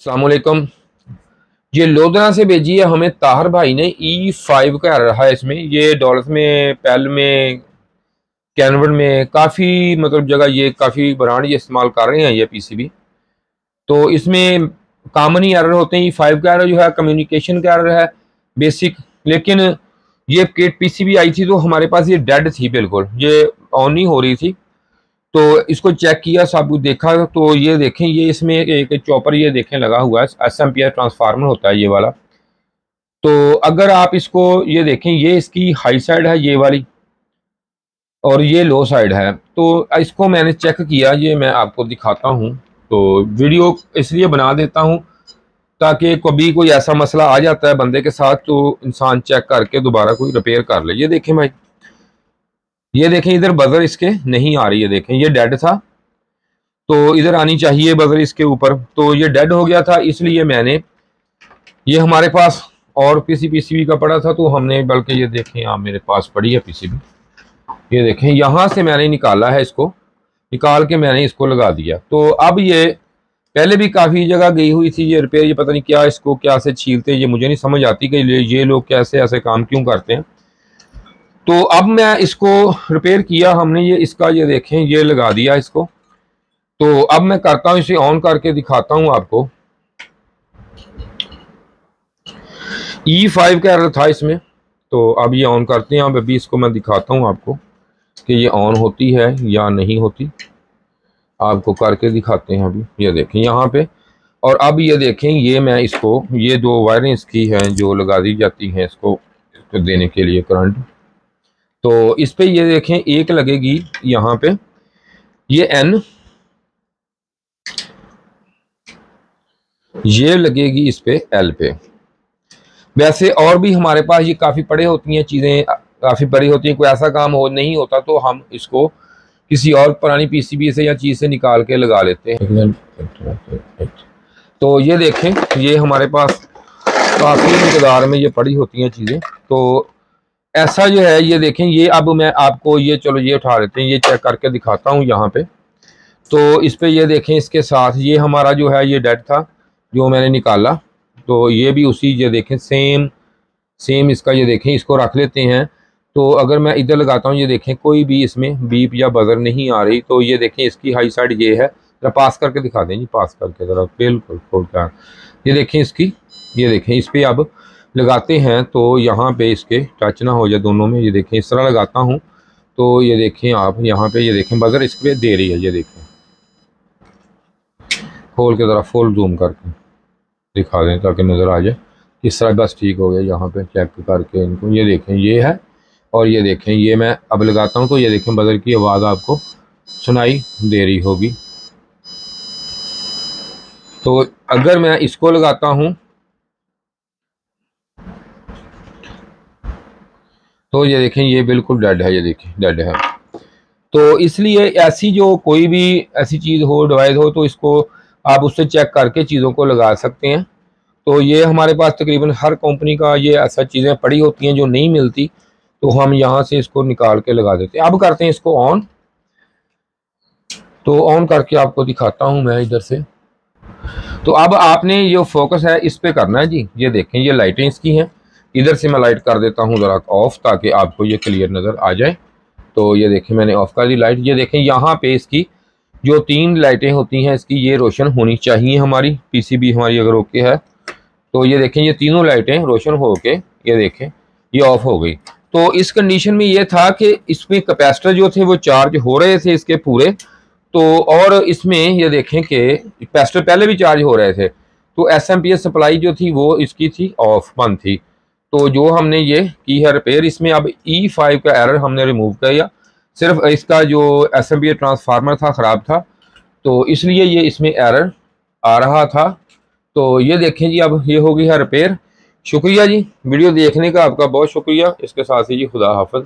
अलकुम ये लोधरा से भेजी है हमें ताहर भाई ने ई फाइव का रहा है इसमें। ये डॉलर में, पैल में कैनवर में काफ़ी मतलब जगह ये काफ़ी ब्रांड ये इस्तेमाल कर रहे हैं ये पीसीबी तो इसमें कॉमन ही एरर होते हैं। ई फाइव का एरर जो है कम्युनिकेशन का एरर है बेसिक लेकिन ये किट पीसीबी आई थी तो हमारे पास ये डेड थी बिल्कुल। ये ऑन नहीं हो रही थी। तो इसको चेक किया, सब देखा तो ये देखें, ये इसमें एक चॉपर ये देखें, लगा हुआ है एस एम पी ट्रांसफार्मर होता है ये वाला। तो अगर आप इसको ये देखें, ये इसकी हाई साइड है, ये वाली, और ये लो साइड है। तो इसको मैंने चेक किया, ये मैं आपको दिखाता हूँ। तो वीडियो इसलिए बना देता हूँ, ताकि कभी कोई ऐसा मसला आ जाता है बंदे के साथ तो इंसान चेक करके दोबारा कोई रिपेयर कर ले। ये देखें भाई। ये देखें इधर बजर इसके नहीं आ रही है, देखें, ये डेड था। तो इधर आनी चाहिए बजर इसके ऊपर। तो ये डेड हो गया था, इसलिए मैंने ये हमारे पास और किसी पीसीबी का पड़ा था तो हमने, बल्कि ये देखें आप मेरे पास पड़ी है पीसीबी ये देखें, यहाँ से मैंने निकाला है इसको, निकाल के मैंने इसको लगा दिया। तो अब ये, पहले भी काफ़ी जगह गई हुई थी ये रिपेयर ये पता नहीं क्या इसको, क्या से छीलते, ये मुझे नहीं समझ आती कि ये लोग कैसे ऐसे काम क्यों करते हैं। तो अब मैं इसको रिपेयर किया, हमने ये इसका, ये देखें, ये लगा दिया इसको। तो अब मैं करता हूँ, इसे ऑन करके दिखाता हूँ आपको। ई फाइव का एरर था इसमें। तो अब ये ऑन करते हैं, अब अभी इसको मैं दिखाता हूँ आपको कि ये ऑन होती है या नहीं होती। आपको करके दिखाते हैं अभी। ये देखें यहाँ पे। और अब ये देखें, ये मैं इसको, ये दो वायरें इसकी हैं जो लगा दी जाती हैं इसको देने के लिए करंट तो इस पे ये देखें, एक लगेगी यहाँ पे। ये एन ये लगेगी इस पे एल पे। वैसे और भी हमारे पास ये काफ़ी पड़े होती हैं चीज़ें, काफ़ी बड़ी होती हैं, कोई ऐसा काम हो, नहीं होता तो हम इसको किसी और पुरानी पीसीबी से या चीज़ से निकाल के लगा लेते हैं। तो ये देखें, ये हमारे पास काफ़ी मकदार में ये पड़ी होती हैं चीज़ें। तो ऐसा जो है, ये देखें, ये अब मैं आपको ये, चलो ये उठा लेते हैं, ये चेक करके दिखाता हूँ यहाँ पे। तो इस पर ये देखें, इसके साथ ये हमारा जो है, ये डेड था, जो मैंने निकाला। तो ये भी उसी, ये देखें सेम सेम इसका ये देखें, इसको रख लेते हैं। तो अगर मैं इधर लगाता हूँ, ये देखें, कोई भी इसमें बीप या बजर नहीं आ रही। तो ये देखें, इसकी हाई साइड ये है। जरा पास करके दिखा दें जी पास करके, ज़रा बिल्कुल खोल कर ये देखें इसकी, ये देखें, इस पर अब लगाते हैं तो यहाँ पे इसके टच ना हो जाए दोनों में, ये देखें, इस तरह लगाता हूँ तो ये देखें आप, यहाँ पे ये देखें बजर इस पर दे रही है, ये देखें। खोल के ज़रा फुल जूम करके दिखा दें ताकि नज़र आ जाए इस तरह बस ठीक हो गया यहाँ पे चेक करके इनको। ये देखें, ये है, और ये देखें, ये मैं अब लगाता हूँ तो ये देखें बजर की आवाज़ आपको सुनाई दे रही होगी। तो अगर मैं इसको लगाता हूँ तो ये देखें, ये बिल्कुल डेड है, ये देखें डेड है। तो इसलिए ऐसी जो कोई भी ऐसी चीज़ हो डिवाइस हो तो इसको आप उससे चेक करके चीज़ों को लगा सकते हैं। तो ये हमारे पास तकरीबन हर कंपनी का ये ऐसा चीज़ें पड़ी होती हैं जो नहीं मिलती तो हम यहाँ से इसको निकाल के लगा देते हैं। अब करते हैं इसको ऑन तो ऑन करके आपको दिखाता हूँ मैं इधर से। तो अब आपने ये फोकस है, इस पर करना है जी। ये देखें, ये लाइटें इसकी हैं। इधर से मैं लाइट कर देता हूँ, ज़रा ऑफ़ ताकि आपको ये क्लियर नज़र आ जाए। तो ये देखें, मैंने ऑफ़ कर दी लाइट ये देखें, यहाँ पे इसकी जो तीन लाइटें होती हैं, इसकी ये रोशन होनी चाहिए हमारी पीसीबी हमारी अगर ओके है। तो ये देखें, ये तीनों लाइटें रोशन हो के ये देखें, ये ऑफ़ हो गई। तो इस कंडीशन में ये था कि इसमें कैपेसिटर जो थे, वो चार्ज हो रहे थे इसके पूरे। तो और इसमें ये देखें कि कैपेसिटर पहले भी चार्ज हो रहे थे। तो एसएमपीएस सप्लाई जो थी, वो इसकी थी ऑफ़ बंद थी। तो जो हमने ये की है रिपेयर इसमें अब ई e फाइव का एरर हमने रिमूव किया। सिर्फ़ इसका जो एस एम ट्रांसफार्मर था, ख़राब था तो इसलिए ये इसमें एरर आ रहा था। तो ये देखें जी, अब ये हो गई है रिपेयर शुक्रिया जी, वीडियो देखने का आपका बहुत शुक्रिया। इसके साथ ही जी, खुदा हाफिज़।